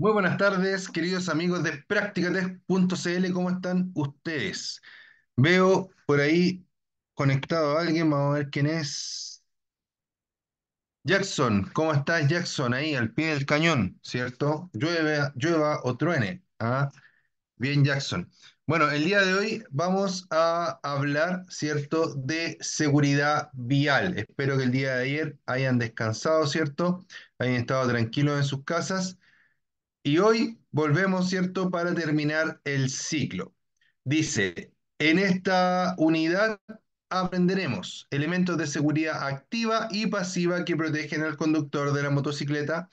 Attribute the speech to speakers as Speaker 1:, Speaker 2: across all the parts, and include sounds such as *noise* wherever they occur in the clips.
Speaker 1: Muy buenas tardes, queridos amigos de Practicatest.cl, ¿cómo están ustedes? Veo por ahí conectado a alguien, vamos a ver quién es. Jackson, ¿cómo estás, Jackson? Ahí al pie del cañón, ¿cierto? Llueve, llueva o truene. ¿ah? Bien, Jackson. Bueno, el día de hoy vamos a hablar, ¿cierto?, de seguridad vial. Espero que el día de ayer hayan descansado, ¿cierto? Hayan estado tranquilos en sus casas. Y hoy volvemos, ¿cierto?, para terminar el ciclo. Dice, en esta unidad aprenderemos elementos de seguridad activa y pasiva que protegen al conductor de la motocicleta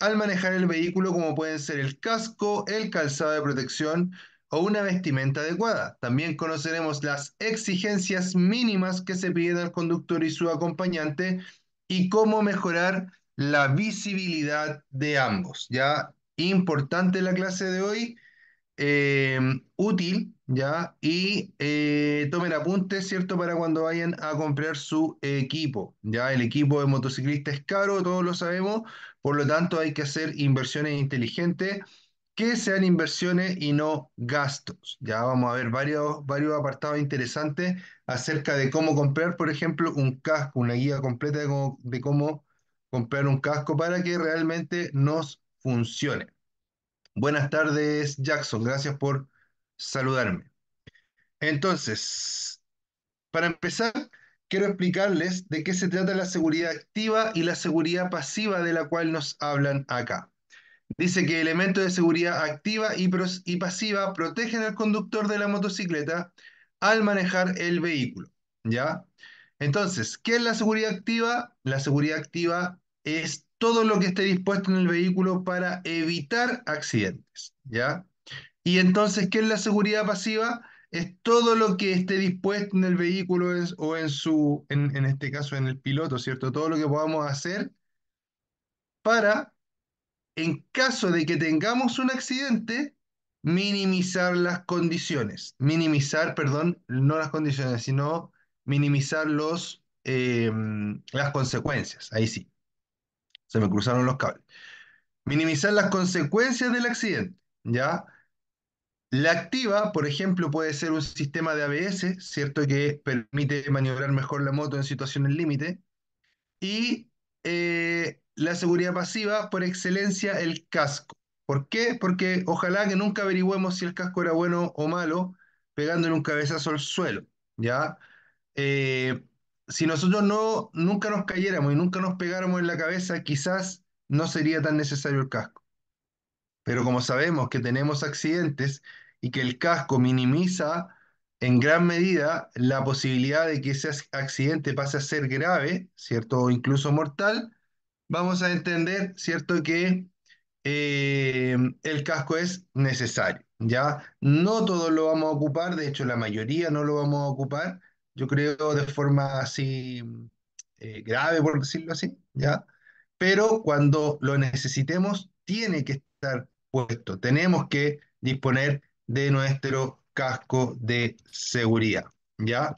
Speaker 1: al manejar el vehículo, como pueden ser el casco, el calzado de protección o una vestimenta adecuada. También conoceremos las exigencias mínimas que se piden al conductor y su acompañante y cómo mejorar la visibilidad de ambos. Ya importante la clase de hoy, eh, útil, ¿ya? Y eh, tomen apuntes, ¿cierto? Para cuando vayan a comprar su equipo, ¿ya? El equipo de motociclista es caro, todos lo sabemos, por lo tanto hay que hacer inversiones inteligentes que sean inversiones y no gastos. Ya vamos a ver varios, varios apartados interesantes acerca de cómo comprar, por ejemplo, un casco, una guía completa de cómo, de cómo comprar un casco para que realmente nos funcione. Buenas tardes, Jackson. Gracias por saludarme. Entonces, para empezar, quiero explicarles de qué se trata la seguridad activa y la seguridad pasiva de la cual nos hablan acá. Dice que elementos de seguridad activa y, y pasiva protegen al conductor de la motocicleta al manejar el vehículo. ¿Ya? Entonces, ¿qué es la seguridad activa? La seguridad activa es todo lo que esté dispuesto en el vehículo para evitar accidentes, ¿ya? Y entonces, ¿qué es la seguridad pasiva? Es todo lo que esté dispuesto en el vehículo o en su, en, este caso en el piloto, ¿cierto? Todo lo que podamos hacer para, en caso de que tengamos un accidente, minimizar las condiciones. Minimizar, perdón, no las condiciones, sino minimizar los, eh, las consecuencias. Ahí sí se me cruzaron los cables. Minimizar las consecuencias del accidente, ¿ya? La activa, por ejemplo, puede ser un sistema de ABS, ¿cierto? Que permite maniobrar mejor la moto en situaciones límite. Y eh, la seguridad pasiva, por excelencia, el casco. ¿Por qué? Porque ojalá que nunca averigüemos si el casco era bueno o malo pegándole un cabezazo al suelo, ¿ya? Eh, si nosotros no, nunca nos cayéramos y nunca nos pegáramos en la cabeza, quizás no sería tan necesario el casco. Pero como sabemos que tenemos accidentes y que el casco minimiza en gran medida la posibilidad de que ese accidente pase a ser grave, ¿cierto? O incluso mortal, vamos a entender, ¿cierto? Que eh, el casco es necesario, ¿ya? No todos lo vamos a ocupar, de hecho la mayoría no lo vamos a ocupar, yo creo de forma así eh, grave, por decirlo así, ¿ya? Pero cuando lo necesitemos, tiene que estar puesto. Tenemos que disponer de nuestro casco de seguridad, ¿ya?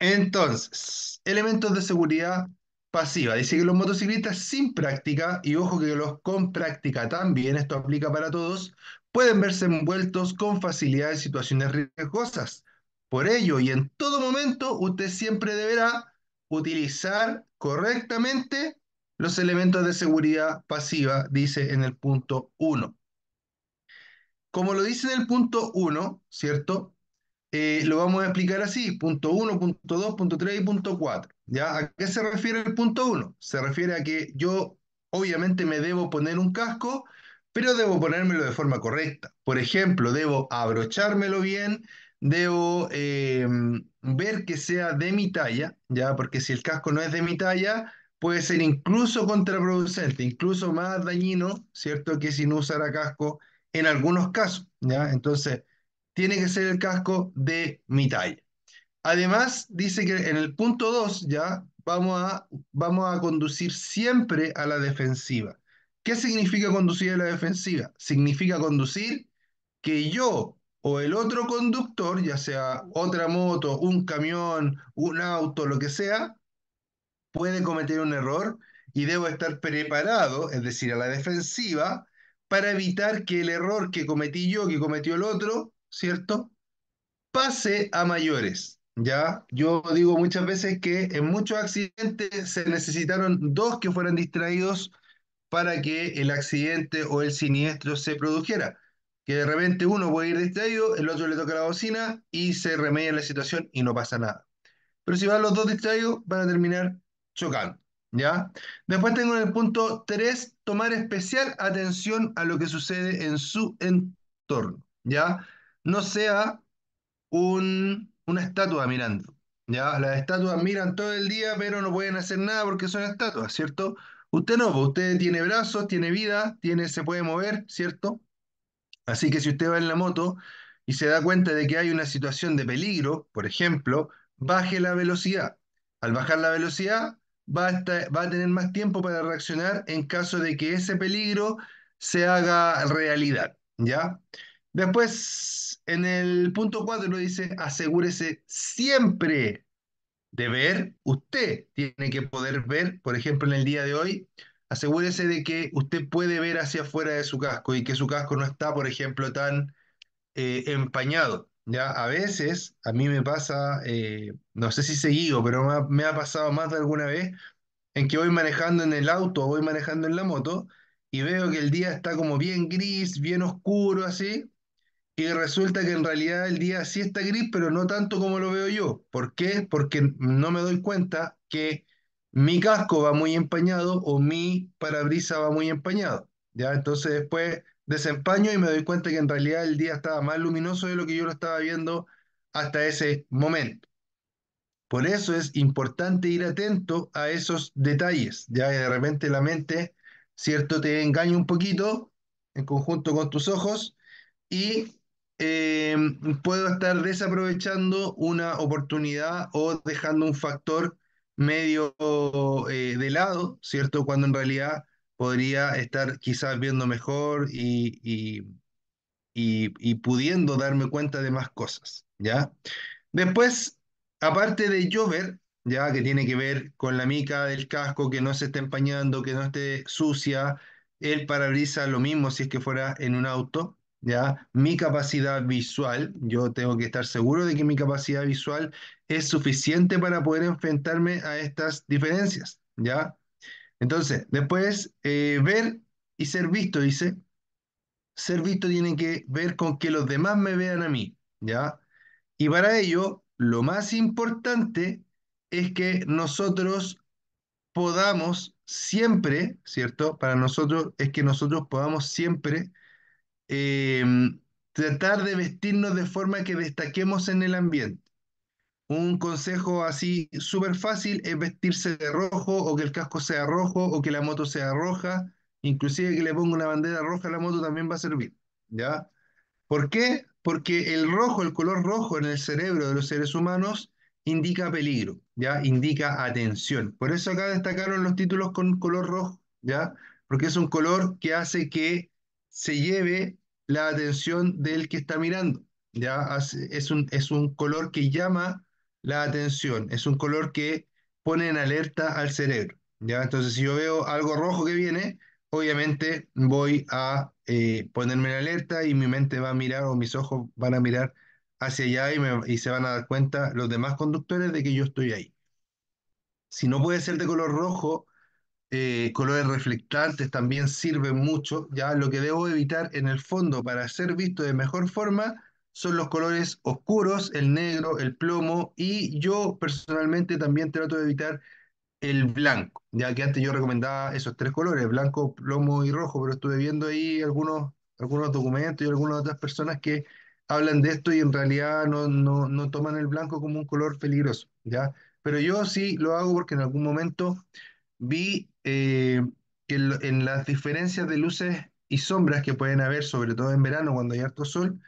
Speaker 1: Entonces, elementos de seguridad pasiva. Dice que los motociclistas sin práctica, y ojo que los con práctica también, esto aplica para todos, pueden verse envueltos con facilidad en situaciones riesgosas por ello, y en todo momento, usted siempre deberá utilizar correctamente los elementos de seguridad pasiva, dice en el punto 1. Como lo dice en el punto 1, ¿cierto? Eh, lo vamos a explicar así, punto 1, punto 2, punto 3 y punto 4. ¿ya? ¿A qué se refiere el punto 1? Se refiere a que yo obviamente me debo poner un casco, pero debo ponérmelo de forma correcta. Por ejemplo, debo abrochármelo bien, debo eh, ver que sea de mi talla, ¿ya? Porque si el casco no es de mi talla, puede ser incluso contraproducente, incluso más dañino, ¿cierto? Que si no usara casco en algunos casos, ¿ya? Entonces, tiene que ser el casco de mi talla. Además, dice que en el punto 2, ¿ya? Vamos a, vamos a conducir siempre a la defensiva. ¿Qué significa conducir a la defensiva? Significa conducir que yo o el otro conductor, ya sea otra moto, un camión, un auto, lo que sea, puede cometer un error y debo estar preparado, es decir, a la defensiva, para evitar que el error que cometí yo, que cometió el otro, ¿cierto? Pase a mayores. Ya, yo digo muchas veces que en muchos accidentes se necesitaron dos que fueran distraídos para que el accidente o el siniestro se produjera. Que de repente uno puede ir distraído, el otro le toca la bocina y se remedia la situación y no pasa nada. Pero si van los dos distraídos, van a terminar chocando. ¿Ya? Después tengo en el punto 3, tomar especial atención a lo que sucede en su entorno. ¿Ya? No sea un, una estatua mirando. ¿Ya? Las estatuas miran todo el día, pero no pueden hacer nada porque son estatuas, ¿cierto? Usted no, pues, usted tiene brazos, tiene vida, tiene, se puede mover, ¿cierto? Así que si usted va en la moto y se da cuenta de que hay una situación de peligro, por ejemplo, baje la velocidad. Al bajar la velocidad, va a, tener más tiempo para reaccionar en caso de que ese peligro se haga realidad, ¿ya? Después, en el punto 4 dice, asegúrese siempre de ver, usted tiene que poder ver, por ejemplo, en el día de hoy, asegúrese de que usted puede ver hacia afuera de su casco y que su casco no está, por ejemplo, tan eh, empañado. Ya a veces, a mí me pasa, eh, no sé si seguido, pero me ha, me ha pasado más de alguna vez en que voy manejando en el auto o voy manejando en la moto y veo que el día está como bien gris, bien oscuro así, y resulta que en realidad el día sí está gris, pero no tanto como lo veo yo. ¿Por qué? Porque no me doy cuenta que mi casco va muy empañado o mi parabrisas va muy empañado. ¿Ya? Entonces después desempaño y me doy cuenta que en realidad el día estaba más luminoso de lo que yo lo estaba viendo hasta ese momento. Por eso es importante ir atento a esos detalles. Ya de repente la mente, ¿cierto? Te engaña un poquito en conjunto con tus ojos y eh, puedo estar desaprovechando una oportunidad o dejando un factor medio eh, de lado, ¿cierto? Cuando en realidad podría estar quizás viendo mejor y, y- y- pudiendo darme cuenta de más cosas, ¿ya? Después, aparte de llover, ya que tiene que ver con la mica del casco, que no se esté empañando, que no esté sucia, el parabrisas lo mismo si es que fuera en un auto, ya. Mi capacidad visual, yo tengo que estar seguro de que mi capacidad visual es suficiente para poder enfrentarme a estas diferencias, ya. Entonces, después, eh, ver y ser visto, dice, ser visto tiene que ver con que los demás me vean a mí, ¿ya? Y para ello, lo más importante es que nosotros podamos siempre, ¿cierto? Para nosotros es que nosotros podamos siempre eh, tratar de vestirnos de forma que destaquemos en el ambiente. Un consejo así súper fácil es vestirse de rojo o que el casco sea rojo o que la moto sea roja, inclusive que le ponga una bandera roja a la moto también va a servir, ¿ya? ¿Por qué? Porque el rojo, el color rojo en el cerebro de los seres humanos indica peligro, ¿ya? Indica atención. Por eso acá destacaron los títulos con color rojo, ¿ya? Porque es un color que hace que se lleve la atención del que está mirando, ¿ya? Es un, es un color que llama la atención, es un color que pone en alerta al cerebro, ¿ya? Entonces, si yo veo algo rojo que viene, obviamente voy a eh, ponerme en alerta y mi mente va a mirar o mis ojos van a mirar hacia allá y, me- y se van a dar cuenta los demás conductores de que yo estoy ahí. Si no puede ser de color rojo, eh, colores reflectantes también sirven mucho. Ya lo que debo evitar en el fondo para ser visto de mejor forma son los colores oscuros, el negro, el plomo y yo personalmente también trato de evitar el blanco, ya que antes yo recomendaba esos tres colores, blanco, plomo y rojo, pero estuve viendo ahí algunos, algunos documentos y algunas otras personas que hablan de esto y en realidad no, no, no toman el blanco como un color peligroso, ¿ya? Pero yo sí lo hago porque en algún momento vi eh, en, en las diferencias de luces y sombras que pueden haber, sobre todo en verano cuando hay harto sol,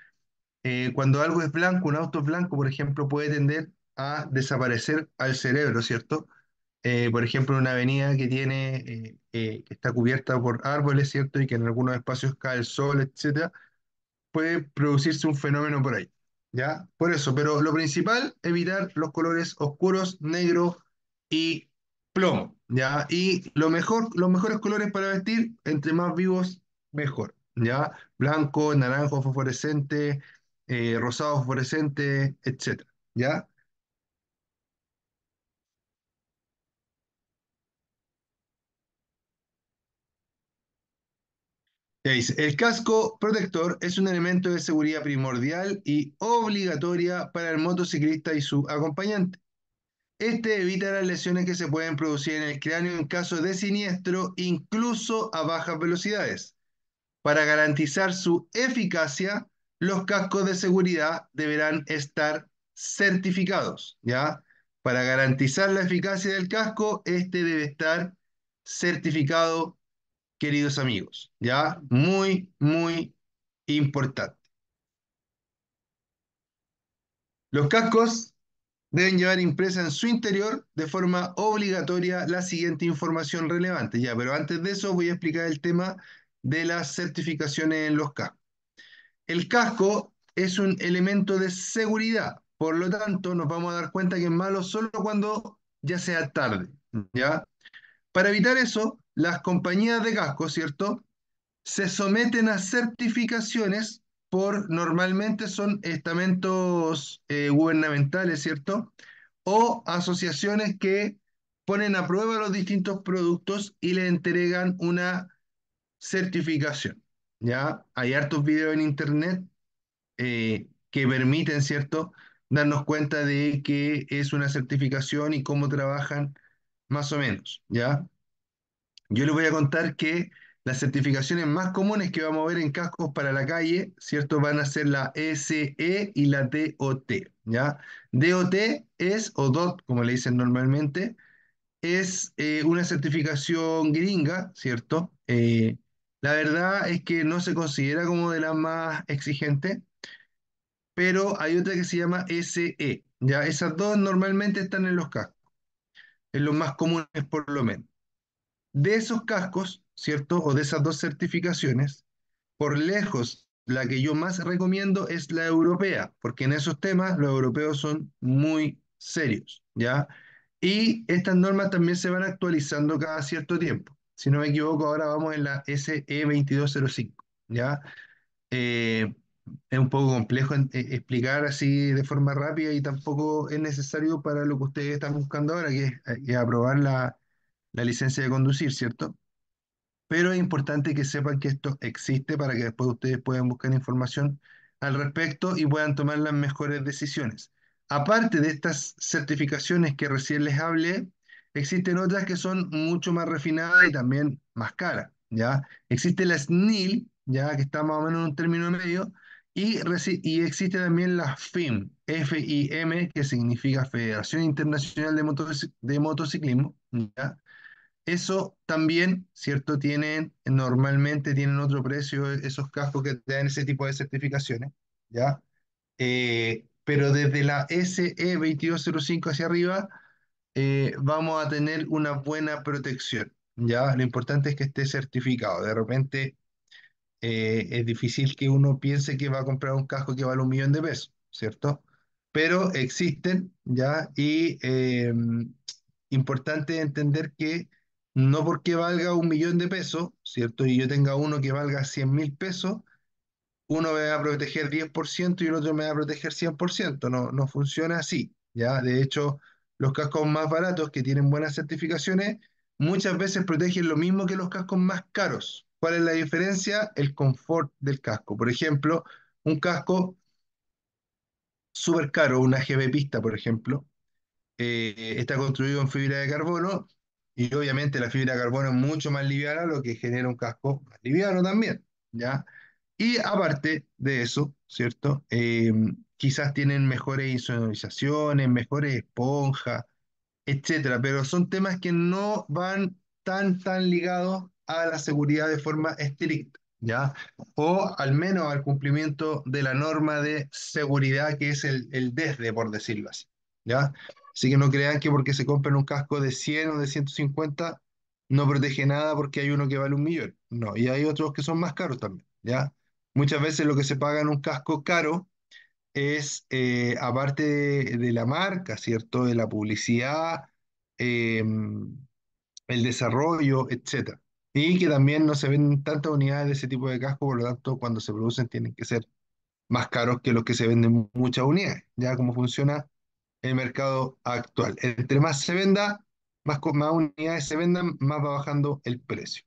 Speaker 1: eh, cuando algo es blanco, un auto blanco, por ejemplo, puede tender a desaparecer al cerebro, ¿cierto? eh, por ejemplo, una avenida que tiene, eh, que está cubierta por árboles, ¿cierto? Y que en algunos espacios cae el sol, etcétera, puede producirse un fenómeno por ahí, ¿ya? Por eso, pero lo principal, evitar los colores oscuros, negro y plomo, ¿ya? Y lo mejor, los mejores colores para vestir, entre más vivos, mejor, ¿ya? Blanco, naranjo fosforescente, eh, rosado fosforescente, etcétera, ¿ya? El casco protector es un elemento de seguridad primordial y obligatoria para el motociclista y su acompañante. Este evita las lesiones que se pueden producir en el cráneo en caso de siniestro, incluso a bajas velocidades. Para garantizar su eficacia, los cascos de seguridad deberán estar certificados, ¿ya? Para garantizar la eficacia del casco, este debe estar certificado queridos amigos, ¿ya? Muy, muy importante. Los cascos deben llevar impresa en su interior de forma obligatoria la siguiente información relevante, ya, pero antes de eso voy a explicar el tema de las certificaciones en los cascos. El casco es un elemento de seguridad, por lo tanto nos vamos a dar cuenta que es malo solo cuando ya sea tarde, ¿ya? Para evitar eso, las compañías de casco, ¿cierto? Se someten a certificaciones por, normalmente son estamentos eh, gubernamentales, ¿cierto? O asociaciones que ponen a prueba los distintos productos y le entregan una certificación. ¿Ya? Hay hartos videos en internet eh, que permiten, ¿cierto?, darnos cuenta de qué es una certificación y cómo trabajan más o menos, ¿ya? Yo les voy a contar que las certificaciones más comunes que vamos a ver en cascos para la calle, ¿cierto? Van a ser la SE y la DOT, ¿ya? DOT es, o DOT, como le dicen normalmente, es eh, una certificación gringa, ¿cierto? Eh, la verdad es que no se considera como de las más exigentes, pero hay otra que se llama SE, ¿ya? Esas dos normalmente están en los cascos, en los más comunes por lo menos. De esos cascos, ¿cierto? O de esas dos certificaciones, por lejos, la que yo más recomiendo es la europea, porque en esos temas los europeos son muy serios, ¿ya? Y estas normas también se van actualizando cada cierto tiempo. Si no me equivoco, ahora vamos en la SE 2205, ¿ya? Eh, es un poco complejo eh, explicar así de forma rápida y tampoco es necesario para lo que ustedes están buscando ahora, que es, eh, que es aprobar la, la licencia de conducir, ¿cierto? Pero es importante que sepan que esto existe para que después ustedes puedan buscar información al respecto y puedan tomar las mejores decisiones. Aparte de estas certificaciones que recién les hablé, existen otras que son mucho más refinadas y también más caras, ¿ya? Existe la SNIL, ¿ya? Que está más o menos en un término medio, y, y existe también la FIM, F-I-M, que significa Federación Internacional de Motoci- de Motociclismo, ¿ya? Eso también, ¿cierto? Tienen, normalmente tienen otro precio esos cascos que te dan ese tipo de certificaciones, ¿ya? Eh, pero desde la SE 2205 hacia arriba, eh, vamos a tener una buena protección, ¿ya? Lo importante es que esté certificado. De repente, eh, es difícil que uno piense que va a comprar un casco que vale un millón de pesos, ¿cierto? Pero existen, ¿ya? Y eh, importante entender que no porque valga un millón de pesos, ¿cierto? Y yo tenga uno que valga cien mil pesos, uno me va a proteger 10% y el otro me va a proteger 100%. No, no funciona así, ¿ya? De hecho, los cascos más baratos que tienen buenas certificaciones muchas veces protegen lo mismo que los cascos más caros. ¿Cuál es la diferencia? El confort del casco. Por ejemplo, un casco súper caro, una GB Pista, por ejemplo, eh, está construido en fibra de carbono y obviamente la fibra de carbono es mucho más liviana, lo que genera un casco más liviano también, ¿ya? Y aparte de eso, ¿cierto? Eh, quizás tienen mejores insonorizaciones, mejores esponjas, etcétera, pero son temas que no van tan, tan ligados a la seguridad de forma estricta, ¿ya? O al menos al cumplimiento de la norma de seguridad que es el, el DESDE, por decirlo así, ¿ya? Así que no crean que porque se compran un casco de 100 o de 150 no protege nada porque hay uno que vale un millón. No, y hay otros que son más caros también, ¿ya? Muchas veces lo que se paga en un casco caro es, eh, aparte de, la marca, ¿cierto? De la publicidad, eh, el desarrollo, etcétera. y que también no se ven tantas unidades de ese tipo de casco, por lo tanto, cuando se producen tienen que ser más caros que los que se venden muchas unidades, ya como funciona el mercado actual. Entre más se venda, más, unidades se vendan, más va bajando el precio.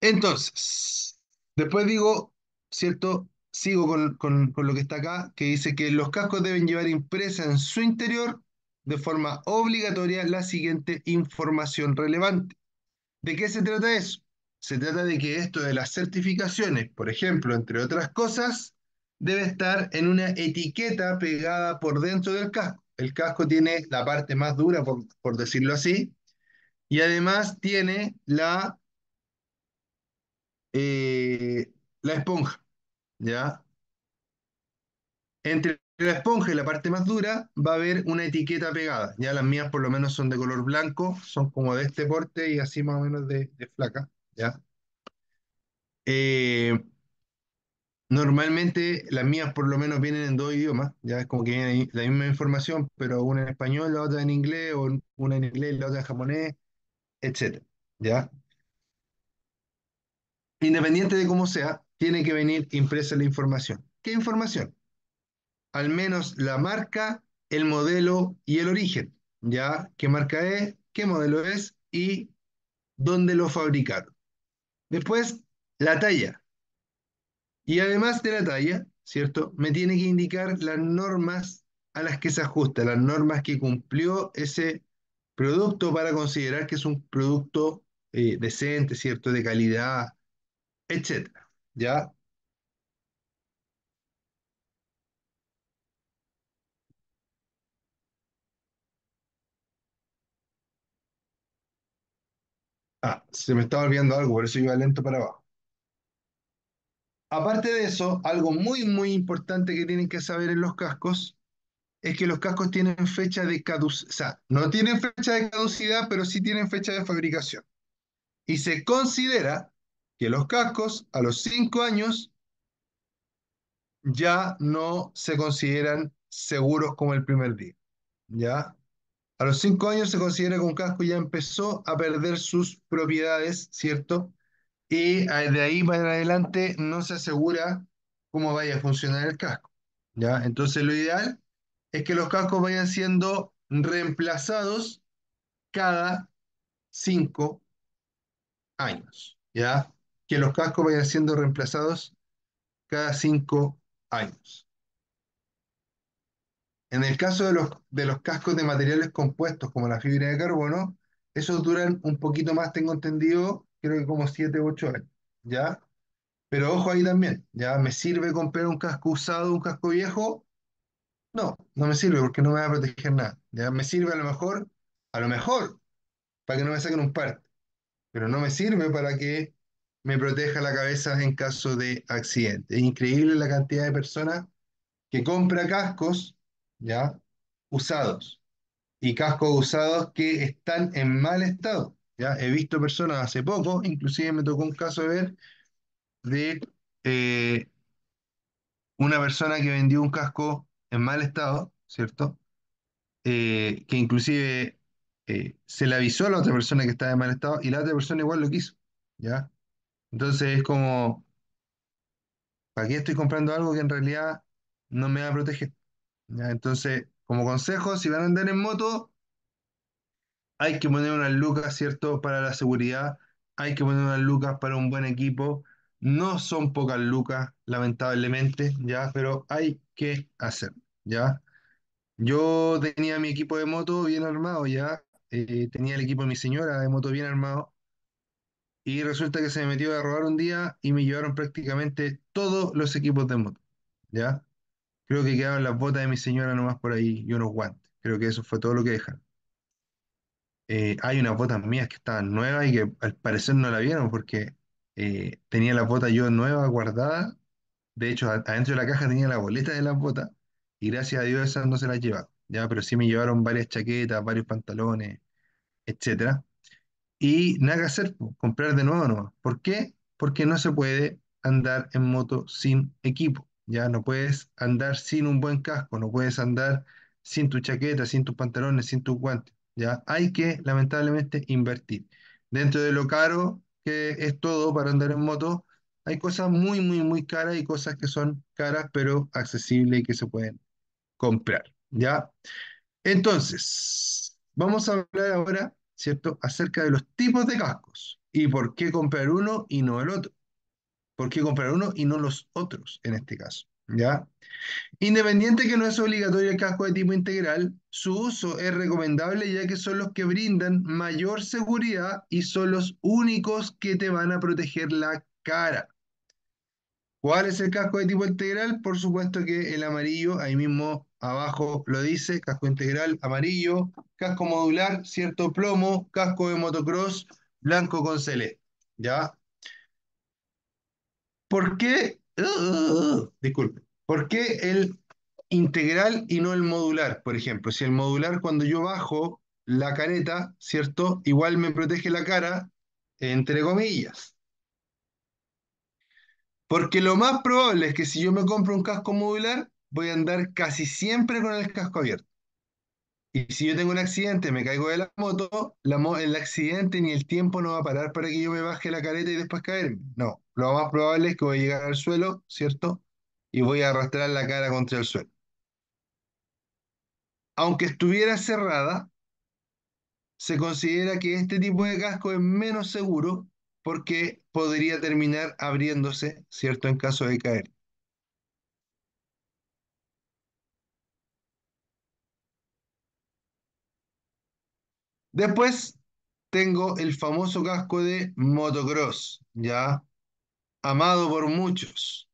Speaker 1: Entonces, después digo, ¿cierto? Sigo con, con- con lo que está acá, que dice que los cascos deben llevar impresa en su interior de forma obligatoria la siguiente información relevante. ¿De qué se trata eso? Se trata de que esto de las certificaciones, por ejemplo, entre otras cosas, debe estar en una etiqueta pegada por dentro del casco. El casco tiene la parte más dura, por, por decirlo así, y además tiene la, eh, la esponja, ¿ya? Entre la esponja y la parte más dura va a haber una etiqueta pegada. Ya las mías por lo menos son de color blanco, son como de este porte y así más o menos de, de flaca, ¿ya? Eh, Normalmente las mías por lo menos vienen en dos idiomas, ya es como que la misma información, pero una en español, la otra en inglés, o una en inglés, la otra en japonés, etcétera, ¿ya? Independiente de cómo sea, tiene que venir impresa la información. ¿Qué información? Al menos la marca, el modelo y el origen, ¿ya? ¿Qué marca es? ¿Qué modelo es? Y dónde lo fabricaron. Después, la talla. Y además de la talla, ¿cierto? Me tiene que indicar las normas a las que se ajusta, las normas que cumplió ese producto para considerar que es un producto eh, decente, ¿cierto? De calidad, etcétera. ¿Ya? Ah, se me estaba olvidando algo, por eso iba lento para abajo. Aparte de eso, algo muy, muy importante que tienen que saber en los cascos es que los cascos tienen fecha de caducidad, o sea, no tienen fecha de caducidad, pero sí tienen fecha de fabricación. y se considera que los cascos a los 5 años ya no se consideran seguros como el primer día. ¿Ya? A los 5 años se considera que un casco ya empezó a perder sus propiedades, ¿cierto? Y eh, de ahí para adelante no se asegura cómo vaya a funcionar el casco. ¿Ya? Entonces lo ideal es que los cascos vayan siendo reemplazados cada 5 años. ¿Ya? Que los cascos vayan siendo reemplazados cada cinco años. En el caso de los, de los cascos de materiales compuestos, como la fibra de carbono, esos duran un poquito más, tengo entendido, creo que como 7 u 8 años, ¿ya? Pero ojo ahí también, ¿ya? ¿Me sirve comprar un casco usado, un casco viejo? No, no me sirve porque no me va a proteger nada, ¿ya? Me sirve a lo mejor, a lo mejor, para que no me saquen un par, pero no me sirve para que me proteja la cabeza en caso de accidente. Es increíble la cantidad de personas que compra cascos, ¿ya? Usados. Y cascos usados que están en mal estado, ¿ya? He visto personas hace poco, inclusive me tocó un caso de ver de eh, una persona que vendió un casco en mal estado, ¿cierto? Eh, que inclusive eh, se le avisó a la otra persona que estaba en mal estado y la otra persona igual lo quiso, ¿ya? Entonces es como, ¿para qué estoy comprando algo que en realidad no me va a proteger? ¿Ya? Entonces, como consejo, si van a andar en moto, hay que poner unas lucas, ¿cierto? Para la seguridad, hay que poner unas lucas para un buen equipo. No son pocas lucas, lamentablemente, ¿ya? Pero hay que hacerlo, ¿ya? Yo tenía mi equipo de moto bien armado, ¿ya? Eh, tenía el equipo de mi señora de moto bien armado. Y resulta que se me metió a robar un día y me llevaron prácticamente todos los equipos de moto, ¿ya? Creo que quedaban las botas de mi señora nomás por ahí y unos guantes. Creo que eso fue todo lo que dejaron. Eh, hay unas botas mías que estaban nuevas y que al parecer no la vieron porque eh, tenía las botas yo nuevas guardadas. De hecho, adentro de la caja tenía la boleta de las botas y gracias a Dios esas no se las llevaron. Ya, pero sí me llevaron varias chaquetas, varios pantalones, etcétera. Y nada que hacer, comprar de nuevo nomás. ¿Por qué? Porque no se puede andar en moto sin equipo. Ya no puedes andar sin un buen casco, no puedes andar sin tu chaqueta, sin tus pantalones, sin tus guantes. Ya hay que, lamentablemente, invertir. dentro de lo caro que es todo para andar en moto, hay cosas muy, muy, muy caras y cosas que son caras pero accesibles y que se pueden comprar, ¿ya? Entonces, vamos a hablar ahora, ¿cierto?, acerca de los tipos de cascos y por qué comprar uno y no el otro. ¿Por qué comprar uno y no los otros en este caso? ¿Ya? Independiente que no es obligatorio el casco de tipo integral, su uso es recomendable ya que son los que brindan mayor seguridad y son los únicos que te van a proteger la cara. ¿Cuál es el casco de tipo integral? Por supuesto que el amarillo, ahí mismo abajo lo dice, casco integral amarillo, casco modular, cierto plomo, casco de motocross, blanco con celeste. ¿Ya? ¿Por qué? Uh, disculpe. ¿Por qué el integral y no el modular? Por ejemplo, si el modular cuando yo bajo la careta, ¿cierto? Igual me protege la cara, entre comillas. Porque lo más probable es que si yo me compro un casco modular, voy a andar casi siempre con el casco abierto. Y si yo tengo un accidente, me caigo de la moto, el accidente ni el tiempo no va a parar para que yo me baje la careta y después caerme. No, lo más probable es que voy a llegar al suelo, ¿cierto? Y voy a arrastrar la cara contra el suelo. Aunque estuviera cerrada, se considera que este tipo de casco es menos seguro porque podría terminar abriéndose, ¿cierto? En caso de caer. Después tengo el famoso casco de motocross, ¿ya? Amado por muchos.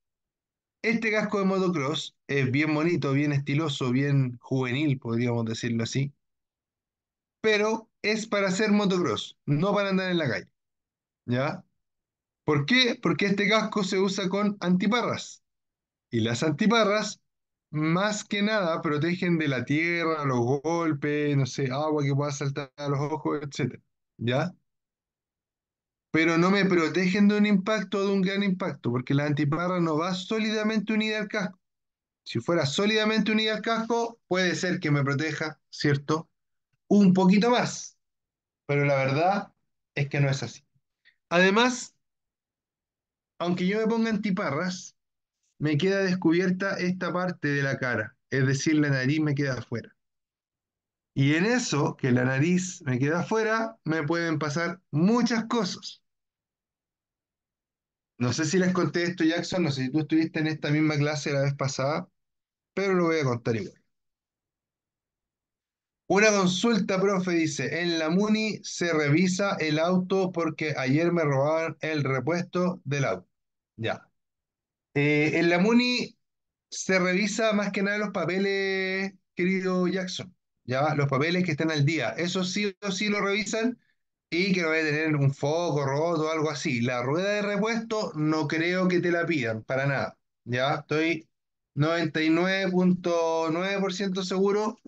Speaker 1: Este casco de motocross es bien bonito, bien estiloso, bien juvenil, podríamos decirlo así, pero es para hacer motocross, no para andar en la calle, ¿ya? ¿Por qué? Porque este casco se usa con antiparras y las antiparras más que nada protegen de la tierra, los golpes, no sé, agua que pueda saltar a los ojos, etcétera, ¿ya? Pero no me protegen de un impacto o de un gran impacto, porque la antiparra no va sólidamente unida al casco. Si fuera sólidamente unida al casco, puede ser que me proteja, ¿cierto? Un poquito más, pero la verdad es que no es así. Además, aunque yo me ponga antiparras, me queda descubierta esta parte de la cara, es decir, la nariz me queda afuera. Y en eso, que la nariz me queda afuera, me pueden pasar muchas cosas. No sé si les conté esto, Jackson, no sé si tú estuviste en esta misma clase la vez pasada, pero lo voy a contar igual. Una consulta, profe, dice, en la Muni se revisa el auto porque ayer me robaron el repuesto del auto. Ya. Eh, en la Muni se revisa más que nada los papeles, querido Jackson. Los papeles que están al día. Eso sí o sí lo revisan y que no vaya a tener un foco roto o algo así. La rueda de repuesto no creo que te la pidan, para nada. Ya, estoy 99.9% seguro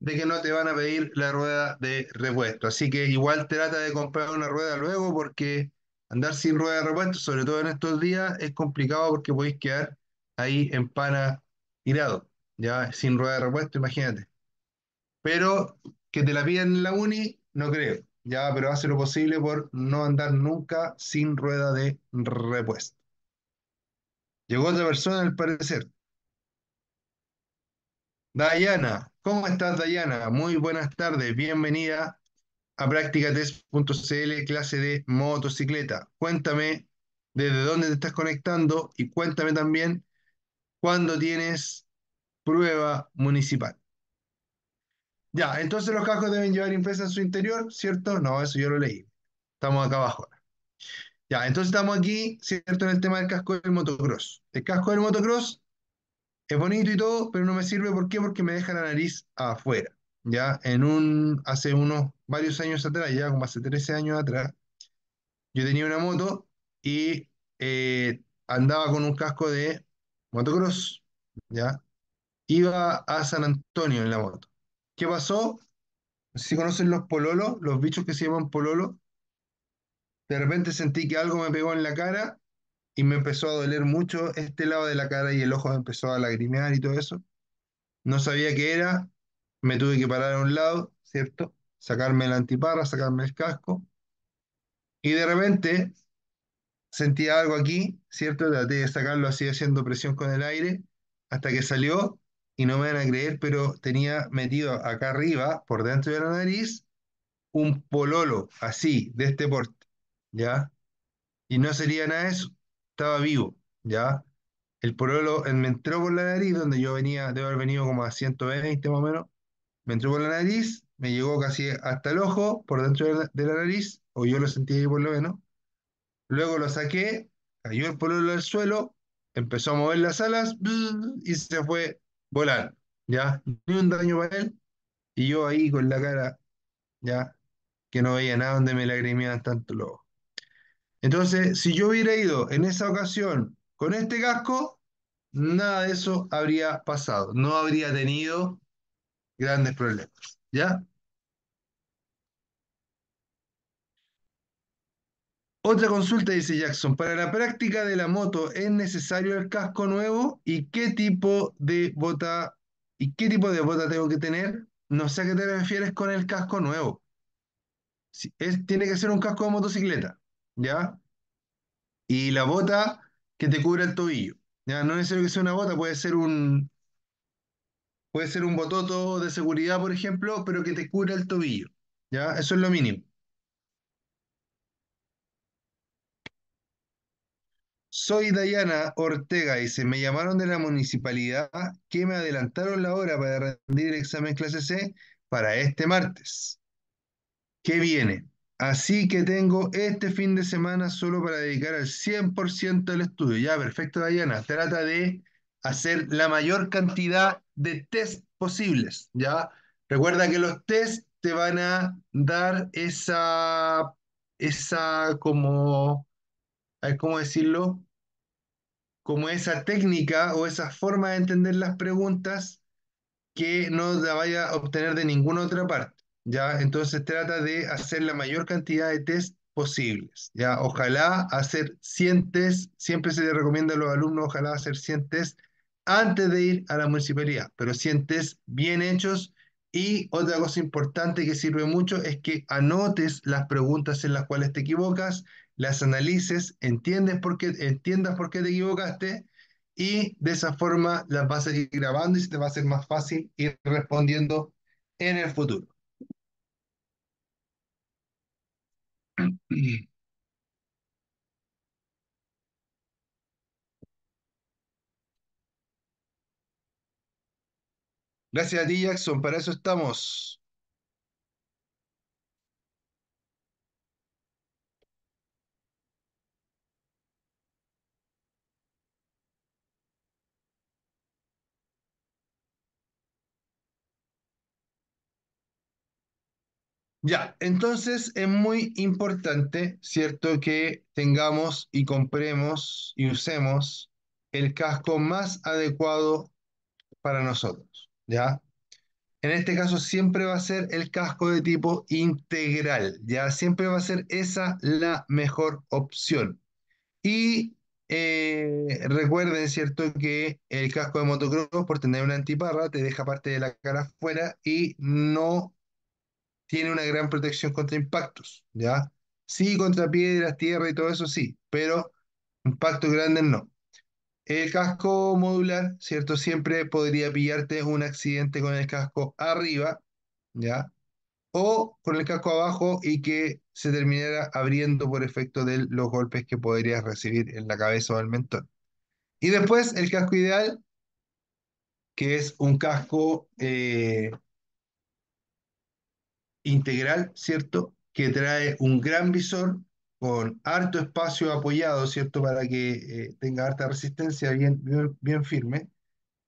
Speaker 1: de que no te van a pedir la rueda de repuesto. Así que igual trata de comprar una rueda luego porque andar sin rueda de repuesto, sobre todo en estos días, es complicado porque podéis quedar ahí en pana tirado, ya sin rueda de repuesto, imagínate. Pero que te la pidan en la uni, no creo, ya, pero hace lo posible por no andar nunca sin rueda de repuesto. Llegó otra persona al parecer. Dayana, ¿cómo estás, Dayana? Muy buenas tardes, bienvenida a practicatest.cl, clase de motocicleta. Cuéntame desde dónde te estás conectando y cuéntame también cuándo tienes prueba municipal. Ya, entonces los cascos deben llevar impresa en su interior, ¿cierto? No, eso yo lo leí. Estamos acá abajo. Ya, entonces estamos aquí, ¿cierto? En el tema del casco del motocross. El casco del motocross es bonito y todo, pero no me sirve, ¿por qué? Porque me deja la nariz afuera. Ya, en un, hace unos varios años atrás, ya como hace 13 años atrás, yo tenía una moto y eh, andaba con un casco de motocross, ¿ya? Iba a San Antonio en la moto. ¿Qué pasó? Si conocen los pololos, los bichos que se llaman pololo, de repente sentí que algo me pegó en la cara y me empezó a doler mucho este lado de la cara y el ojo empezó a lagrimear y todo eso. No sabía qué era, me tuve que parar a un lado, ¿cierto? Sacarme la antiparra, sacarme el casco Y de repente sentía algo aquí, ¿cierto? Traté de sacarlo así haciendo presión con el aire, hasta que salió, y no me van a creer, pero tenía metido acá arriba, por dentro de la nariz, un pololo, así, de este porte, ¿ya? Y no sería nada eso, estaba vivo, ¿ya? El pololo me entró por la nariz, donde yo venía, debo haber venido como a 120 más o menos, me entró por la nariz, me llegó casi hasta el ojo, por dentro de la, de la nariz, o yo lo sentí ahí por lo menos, luego lo saqué, cayó el pololo al suelo, empezó a mover las alas, y se fue volar, ¿ya? Ni un daño para él, y yo ahí con la cara, ¿ya? Que no veía nada donde me lagrimeaban tanto los. Entonces, si yo hubiera ido en esa ocasión con este casco, nada de eso habría pasado. No habría tenido grandes problemas. ¿Ya? Otra consulta dice Jackson. Para la práctica de la moto, ¿es necesario el casco nuevo? ¿Y qué tipo de bota, y qué tipo de bota tengo que tener? No sé a qué te refieres con el casco nuevo. Tiene que ser un casco de motocicleta. ¿Ya? Y la bota que te cubra el tobillo. Ya, no es necesario que sea una bota, puede ser un, puede ser un bototo de seguridad, por ejemplo, pero que te cubra el tobillo. Ya, eso es lo mínimo. Soy Dayana Ortega, dice, me llamaron de la municipalidad que me adelantaron la hora para rendir el examen clase C para este martes. ¿Qué viene? Así que tengo este fin de semana solo para dedicar al 100% del estudio. Ya, perfecto, Dayana. Trata de hacer la mayor cantidad de test posibles, ¿ya? Recuerda que los test te van a dar esa, esa como, ¿cómo decirlo? Como esa técnica o esa forma de entender las preguntas que no la vaya a obtener de ninguna otra parte, ¿ya? Entonces trata de hacer la mayor cantidad de test posibles, ¿ya? Ojalá hacer 100 test, siempre se le recomienda a los alumnos, ojalá hacer 100 test antes de ir a la municipalidad, pero 100 test bien hechos. Y otra cosa importante que sirve mucho es que anotes las preguntas en las cuales te equivocas, las analices, entiendes por qué, entiendas por qué te equivocaste y de esa forma las vas a ir grabando y se te va a hacer más fácil ir respondiendo en el futuro. *clears throat* Gracias a ti, Jackson, para eso estamos. Ya, entonces es muy importante, ¿cierto?, que tengamos y compremos y usemos el casco más adecuado para nosotros, ¿ya? En este caso siempre va a ser el casco de tipo integral, ¿ya? Siempre va a ser esa la mejor opción. Y eh, recuerden, ¿cierto?, que el casco de motocross, por tener una antiparra, te deja parte de la cara afuera y no tiene una gran protección contra impactos, ¿ya? Sí, contra piedras, tierra y todo eso sí, pero impactos grandes no. El casco modular, ¿cierto? Siempre podría pillarte un accidente con el casco arriba, ¿ya? O con el casco abajo y que se terminara abriendo por efecto de los golpes que podrías recibir en la cabeza o el mentón. Y después el casco ideal, que es un casco eh, integral, ¿cierto? Que trae un gran visor con harto espacio apoyado, ¿cierto? Para que eh, tenga harta resistencia bien, bien, bien firme.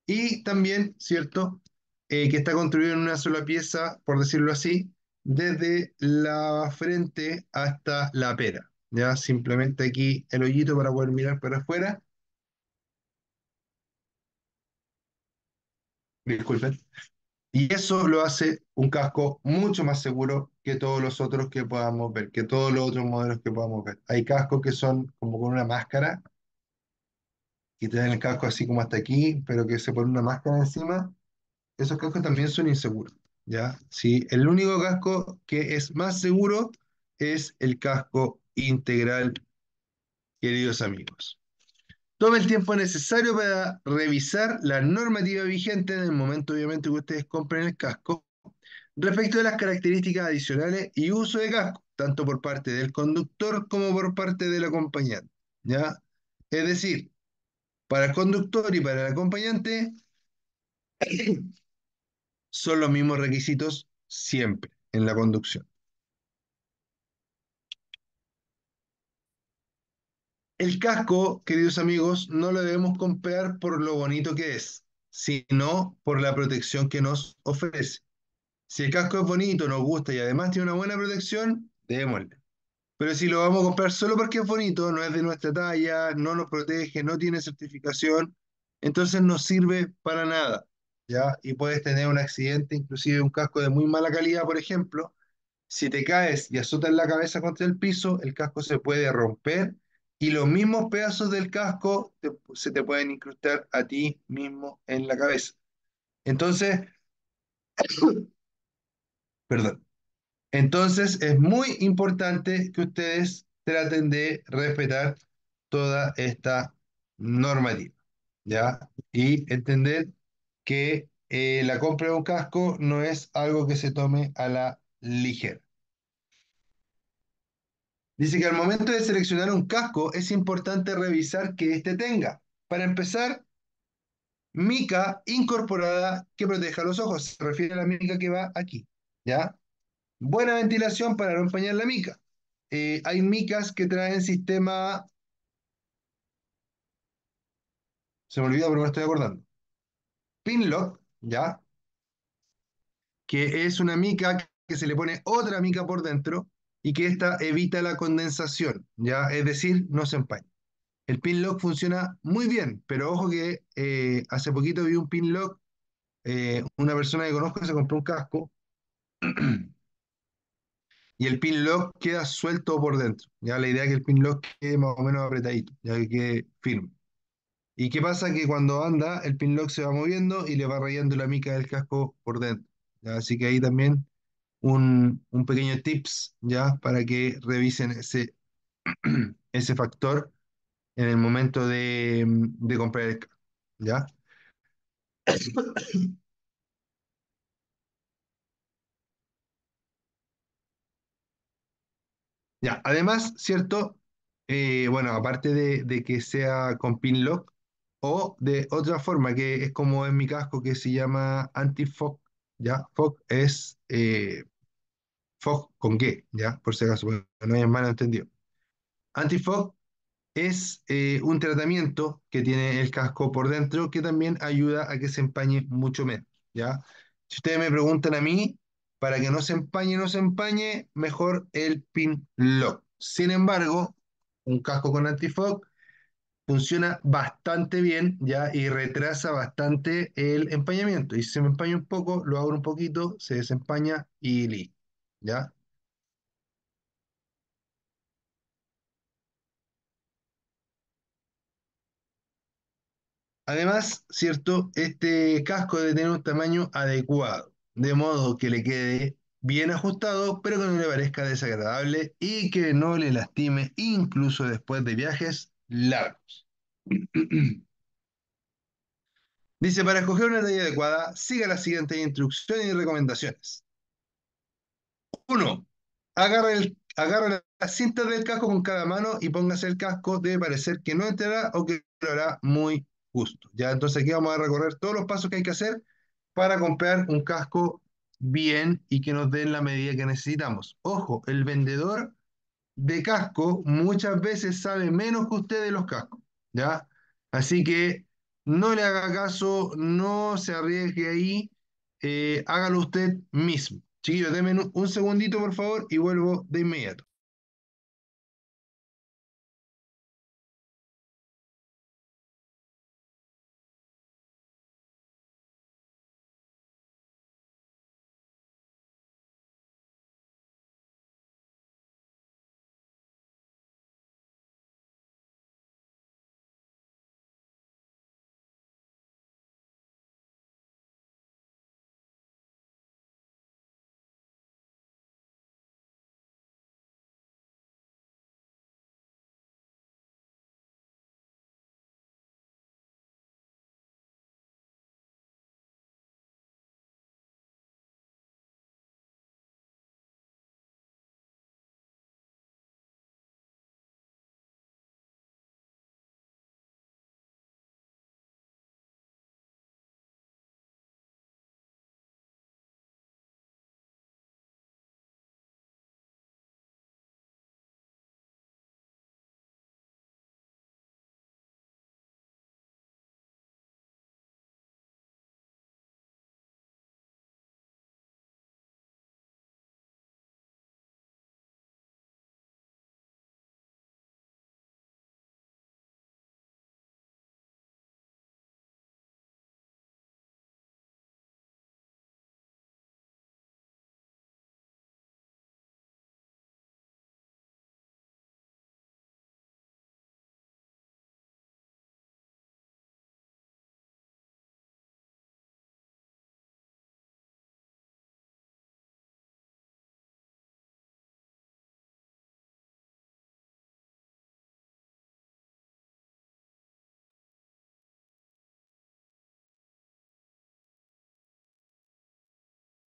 Speaker 1: Y también, ¿cierto? Eh, que está construido en una sola pieza, por decirlo así, desde la frente hasta la pera. Ya simplemente aquí el hoyito para poder mirar para afuera. Disculpen. Y eso lo hace un casco mucho más seguro que todos los otros que podamos ver, que todos los otros modelos que podamos ver. Hay cascos que son como con una máscara, te dan el casco así como hasta aquí, pero que se pone una máscara encima. Esos cascos también son inseguros, ¿ya? Sí, el único casco que es más seguro es el casco integral, queridos amigos. Tome el tiempo necesario para revisar la normativa vigente en el momento, obviamente, que ustedes compren el casco, respecto de las características adicionales y uso de casco, tanto por parte del conductor como por parte del acompañante. ¿ya? Es decir, para el conductor y para el acompañante *clears throat* son los mismos requisitos siempre en la conducción. El casco, queridos amigos, no lo debemos comprar por lo bonito que es, sino por la protección que nos ofrece. Si el casco es bonito, nos gusta y además tiene una buena protección, démosle. Pero si lo vamos a comprar solo porque es bonito, no es de nuestra talla, no nos protege, no tiene certificación, entonces no sirve para nada, ¿ya? Y puedes tener un accidente, inclusive un casco de muy mala calidad, por ejemplo. Si te caes y azotas la cabeza contra el piso, el casco se puede romper y los mismos pedazos del casco se te pueden incrustar a ti mismo en la cabeza. Entonces, *coughs* perdón. Entonces es muy importante que ustedes traten de respetar toda esta normativa, ¿ya? Y entender que eh, la compra de un casco no es algo que se tome a la ligera. Dice que al momento de seleccionar un casco es importante revisar que éste tenga. Para empezar, mica incorporada que proteja los ojos. Se refiere a la mica que va aquí, ¿ya? Buena ventilación para no empañar la mica. Eh, hay micas que traen sistema... Se me olvidó, pero me estoy acordando. Pinlock, ¿ya? Que es una mica que se le pone otra mica por dentro y que esta evita la condensación, ¿ya? Es decir, no se empaña. El pinlock funciona muy bien, pero ojo que eh, hace poquito vi un pinlock, eh, una persona que conozco se compró un casco *clears throat* y el pin lock queda suelto por dentro. Ya la idea es que el pin lock quede más o menos apretadito, ya que quede firme. ¿Y qué pasa? Que cuando anda, el pin lock se va moviendo y le va rayando la mica del casco por dentro. Así que ahí también un, pequeño tips ya para que revisen ese, *clears throat* ese factor en el momento de, de comprar el casco. ¿Ya? *coughs* Ya, además, ¿cierto? Eh, bueno, aparte de, que sea con pin lock o de otra forma, que es como en mi casco que se llama anti-fog, ¿ya? Fog es eh, fog con qué, ¿ya? Por si acaso, no hay mal entendido. Anti-fog es eh, un tratamiento que tiene el casco por dentro que también ayuda a que se empañe mucho menos, ¿ya? Si ustedes me preguntan a mí, para que no se empañe, no se empañe, mejor el pin lock. Sin embargo, un casco con antifog funciona bastante bien ya y retrasa bastante el empañamiento. Y si se me empaña un poco, lo abro un poquito, se desempaña y listo. ¿Ya? Además, ¿cierto? Este casco debe tener un tamaño adecuado de modo que le quede bien ajustado, pero que no le parezca desagradable y que no le lastime incluso después de viajes largos. *clears throat* Dice, para escoger una talla adecuada, siga las siguientes instrucciones y recomendaciones. 1. Agarra, el, agarra las cintas del casco con cada mano y póngase el casco. Debe parecer que no entrará o que lo hará muy justo. Ya, entonces aquí vamos a recorrer todos los pasos que hay que hacer para comprar un casco bien y que nos den la medida que necesitamos. Ojo, el vendedor de casco muchas veces sabe menos que usted de los cascos, ¿ya? Así que no le haga caso, no se arriesgue ahí, eh, hágalo usted mismo. Chiquillos, denme un segundito, por favor, y vuelvo de inmediato.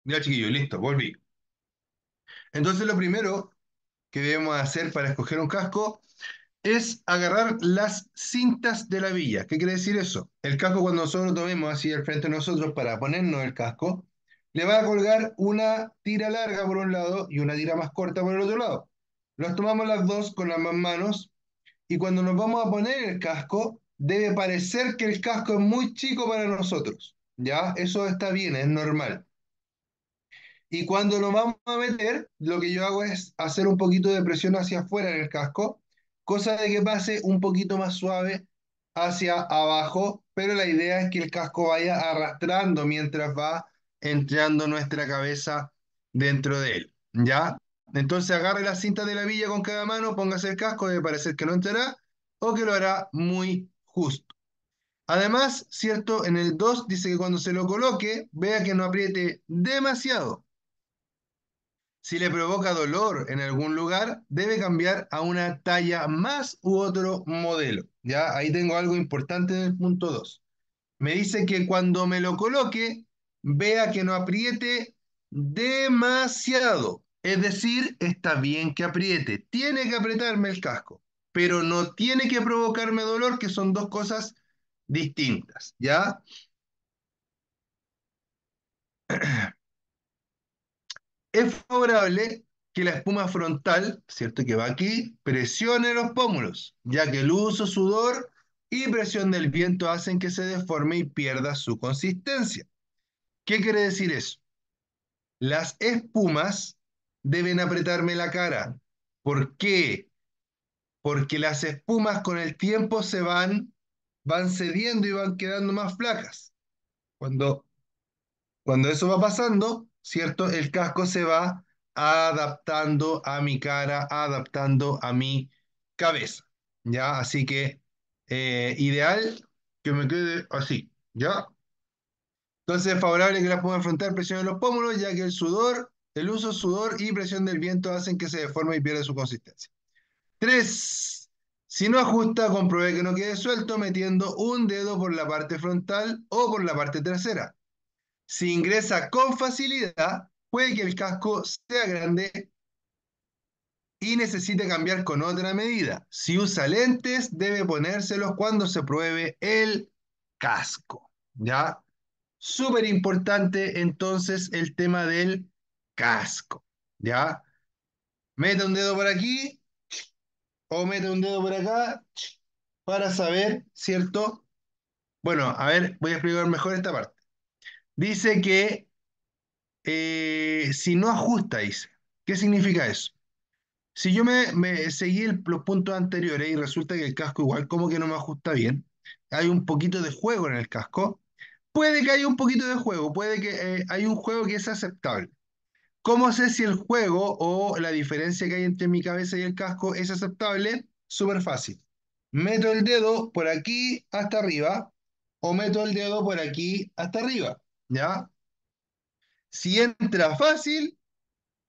Speaker 1: Ya, chiquillo, listo, volví. Entonces, lo primero que debemos hacer para escoger un casco es agarrar las cintas de la villa. ¿Qué quiere decir eso? El casco, cuando nosotros lo tomemos así al frente de nosotros para ponernos el casco, le va a colgar una tira larga por un lado y una tira más corta por el otro lado. Las tomamos las dos con las manos y cuando nos vamos a poner el casco, debe parecer que el casco es muy chico para nosotros. ¿Ya? Eso está bien, es normal. Y cuando nos vamos a meter, lo que yo hago es hacer un poquito de presión hacia afuera en el casco, cosa de que pase un poquito más suave hacia abajo, pero la idea es que el casco vaya arrastrando mientras va entrando nuestra cabeza dentro de él. ¿Ya? Entonces agarre la cinta de la villa con cada mano, póngase el casco, debe parecer que no entrará o que lo hará muy justo. Además, cierto, en el 2 dice que cuando se lo coloque, vea que no apriete demasiado. Si le provoca dolor en algún lugar, debe cambiar a una talla más u otro modelo. Ya, ahí tengo algo importante en el punto 2. Me dice que cuando me lo coloque, vea que no apriete demasiado. Es decir, está bien que apriete. Tiene que apretarme el casco, pero no tiene que provocarme dolor, que son dos cosas distintas. ¿Ya? *clears throat* Es favorable que la espuma frontal, ¿cierto? Que va aquí, presione los pómulos, ya que el uso, sudor y presión del viento hacen que se deforme y pierda su consistencia. ¿Qué quiere decir eso? Las espumas deben apretarme la cara. ¿Por qué? Porque las espumas con el tiempo se van, van cediendo y van quedando más flacas. Cuando, cuando eso va pasando, ¿cierto? El casco se va adaptando a mi cara, adaptando a mi cabeza, ¿ya? Así que eh, ideal que me quede así, ¿ya? Entonces es favorable que la espuma frontal presione los pómulos, ya que el sudor, el uso, sudor y presión del viento hacen que se deforme y pierda su consistencia. Tres, si no ajusta, compruebe que no quede suelto metiendo un dedo por la parte frontal o por la parte trasera. Si ingresa con facilidad, puede que el casco sea grande y necesite cambiar con otra medida. Si usa lentes, debe ponérselos cuando se pruebe el casco. ¿Ya? Súper importante entonces el tema del casco. ¿Ya? Mete un dedo por aquí o mete un dedo por acá para saber, ¿cierto? Bueno, a ver, voy a explicar mejor esta parte. Dice que eh, si no ajusta, dice. ¿Qué significa eso? Si yo me, seguí los puntos anteriores y resulta que el casco igual como que no me ajusta bien, hay un poquito de juego en el casco, puede que haya un poquito de juego, puede que eh, hay un juego que es aceptable. ¿Cómo sé si el juego o la diferencia que hay entre mi cabeza y el casco es aceptable? Súper fácil. Meto el dedo por aquí hasta arriba o meto el dedo por aquí hasta arriba, ¿ya? Si entra fácil,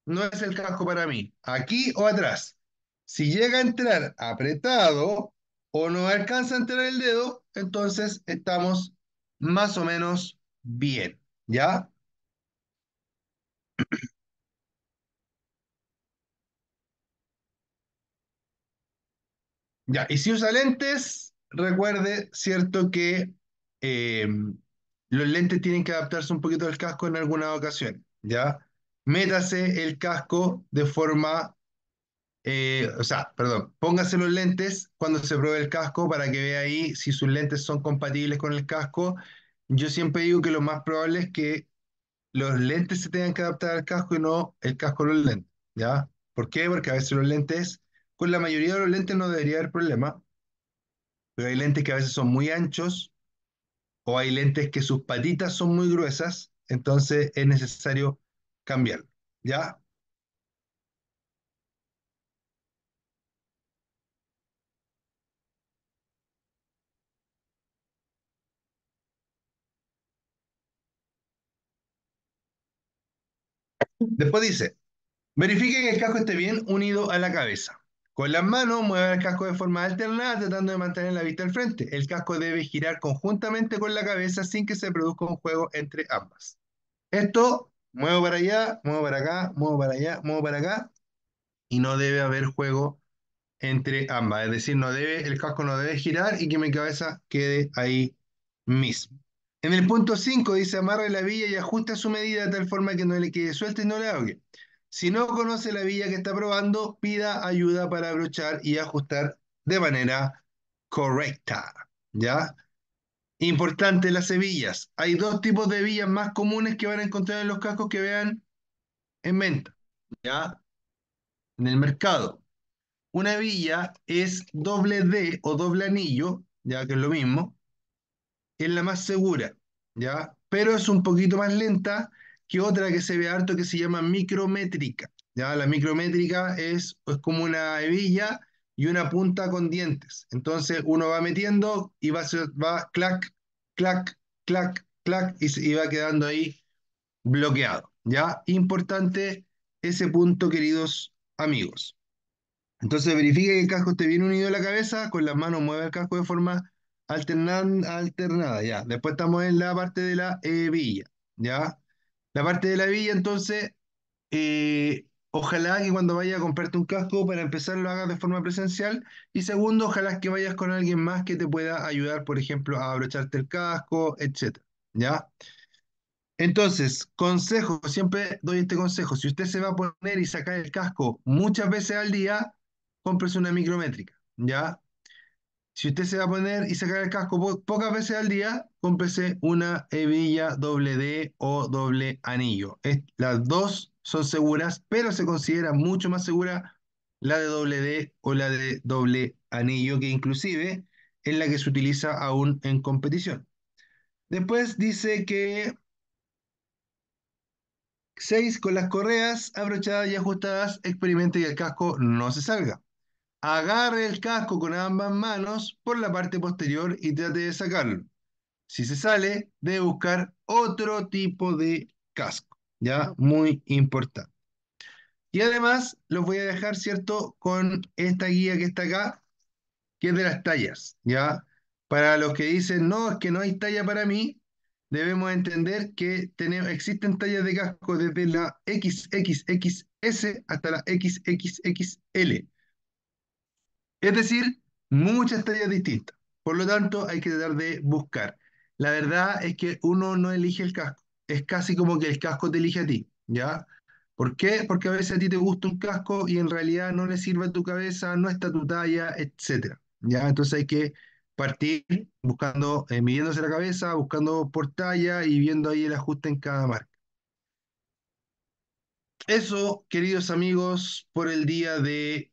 Speaker 1: no es el casco para mí, aquí o atrás. Si llega a entrar apretado o no alcanza a entrar el dedo, entonces estamos más o menos bien, ¿ya? Ya, y si usa lentes, recuerde, cierto, que eh, los lentes tienen que adaptarse un poquito al casco en alguna ocasión, ¿ya? Métase el casco de forma Eh, o sea, perdón, póngase los lentes cuando se pruebe el casco para que vea ahí si sus lentes son compatibles con el casco. Yo siempre digo que lo más probable es que los lentes se tengan que adaptar al casco y no el casco a los lentes, ¿ya? ¿Por qué? Porque a veces los lentes, con la mayoría de los lentes no debería haber problema, pero hay lentes que a veces son muy anchos o hay lentes que sus patitas son muy gruesas, entonces es necesario cambiarlo, ¿ya? Después dice, Verifique que el casco esté bien unido a la cabeza. Con las manos mueva el casco de forma alternada tratando de mantener la vista al frente. El casco debe girar conjuntamente con la cabeza sin que se produzca un juego entre ambas. Esto Muevo para allá, muevo para acá, muevo para allá, muevo para acá, y no debe haber juego entre ambas. Es decir, no debe, el casco no debe girar y que mi cabeza quede ahí mismo. En el punto 5 dice amarre la villa y ajuste a su medida de tal forma que no le quede suelta y no le ahogue. Si no conoce la villa que está probando, pida ayuda para abrochar y ajustar de manera correcta. ¿Ya? Importante las hebillas. Hay dos tipos de hebillas más comunes que van a encontrar en los cascos que vean en venta. ¿Ya? En el mercado. Una hebilla es doble D o doble anillo, ya que es lo mismo, es la más segura, ¿ya? Pero es un poquito más lenta que otra que se ve harto que se llama micrométrica, ¿ya? La micrométrica es, es como una hebilla y una punta con dientes. Entonces uno va metiendo y va, va clac, clac, clac, clac y, y va quedando ahí bloqueado, ¿ya? Importante ese punto, queridos amigos. Entonces verifique que el casco esté bien unido a la cabeza, con las manos mueve el casco de forma alternada, alternada, ya. Después estamos en la parte de la hebilla, ¿ya? La parte de la hebilla, entonces, eh, ojalá que cuando vayas a comprarte un casco, para empezar lo hagas de forma presencial. Y segundo, ojalá que vayas con alguien más que te pueda ayudar, por ejemplo, a abrocharte el casco, etcétera, ¿ya? Entonces, consejo, siempre doy este consejo. Si usted se va a poner y sacar el casco muchas veces al día, cómprese una micrométrica, ¿ya? Si usted se va a poner y sacar el casco po pocas veces al día, cómprese una hebilla doble D o doble anillo. Las dos son seguras, pero se considera mucho más segura la de doble D o la de doble anillo, que inclusive es la que se utiliza aún en competición. Después dice que 6. Con las correas abrochadas y ajustadas, experimente que el casco no se salga. Agarre el casco con ambas manos por la parte posterior y trate de sacarlo. Si se sale, debe buscar otro tipo de casco. ¿Ya? Muy importante. Y además, los voy a dejar, ¿cierto? Con esta guía que está acá, que es de las tallas. ¿Ya? Para los que dicen, no, es que no hay talla para mí, debemos entender que tenemos, existen tallas de casco desde la XXXS hasta la XXXL. Es decir, muchas tallas distintas. Por lo tanto, hay que tratar de buscar. La verdad es que uno no elige el casco. Es casi como que el casco te elige a ti, ¿ya? ¿Por qué? Porque a veces a ti te gusta un casco y en realidad no le sirve a tu cabeza, no está tu talla, etc. ¿ya? Entonces hay que partir buscando, eh, midiéndose la cabeza, buscando por talla y viendo ahí el ajuste en cada marca. Eso, queridos amigos, por el día de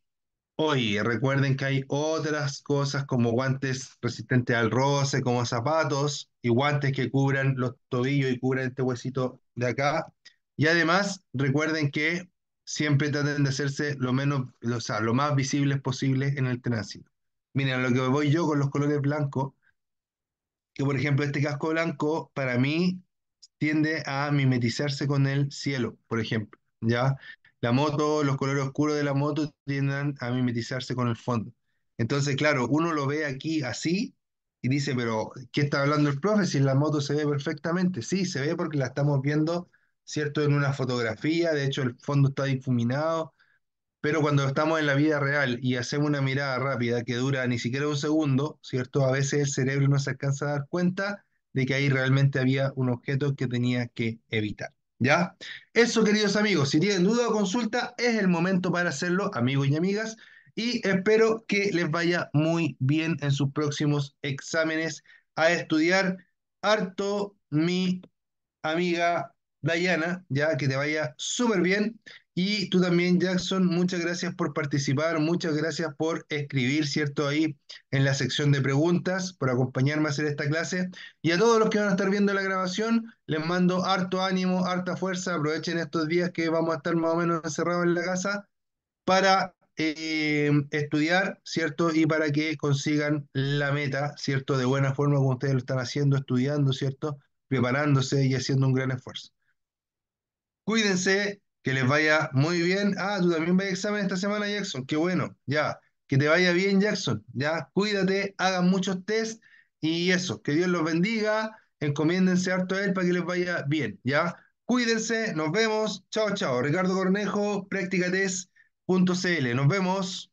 Speaker 1: hoy. Recuerden que hay otras cosas como guantes resistentes al roce, como zapatos y guantes que cubran los tobillos y cubran este huesito de acá. Y además, recuerden que siempre traten de hacerse lo menos, o sea, lo más visibles posible en el tránsito. Miren, lo que voy yo con los colores blancos, que por ejemplo este casco blanco para mí tiende a mimetizarse con el cielo, por ejemplo, ¿ya? La moto, los colores oscuros de la moto tienden a mimetizarse con el fondo. Entonces, claro, uno lo ve aquí así y dice, pero ¿qué está hablando el profe? Si la moto se ve perfectamente. Sí, se ve porque la estamos viendo, ¿cierto? En una fotografía, de hecho el fondo está difuminado, pero cuando estamos en la vida real y hacemos una mirada rápida que dura ni siquiera un segundo, ¿cierto? A veces el cerebro no se alcanza a dar cuenta de que ahí realmente había un objeto que tenía que evitar. ¿Ya? Eso, queridos amigos, si tienen duda o consulta, es el momento para hacerlo, amigos y amigas, y espero que les vaya muy bien en sus próximos exámenes a estudiar harto mi amiga Dayana, ya que te vaya súper bien. Y tú también, Jackson, muchas gracias por participar, muchas gracias por escribir, ¿cierto? Ahí en la sección de preguntas, por acompañarme a hacer esta clase. Y a todos los que van a estar viendo la grabación, les mando harto ánimo, harta fuerza. Aprovechen estos días que vamos a estar más o menos encerrados en la casa para eh, estudiar, ¿cierto? Y para que consigan la meta, ¿cierto? De buena forma como ustedes lo están haciendo, estudiando, ¿cierto? Preparándose y haciendo un gran esfuerzo. Cuídense, que les vaya muy bien. Ah, tú también vas a examen esta semana, Jackson. Qué bueno, ya. Que te vaya bien, Jackson. Ya, cuídate, hagan muchos test y eso. Que Dios los bendiga. Encomiéndense harto a Él para que les vaya bien, ¿ya? Cuídense, nos vemos. Chao, chao. Ricardo Cornejo, practicates.cl. Nos vemos.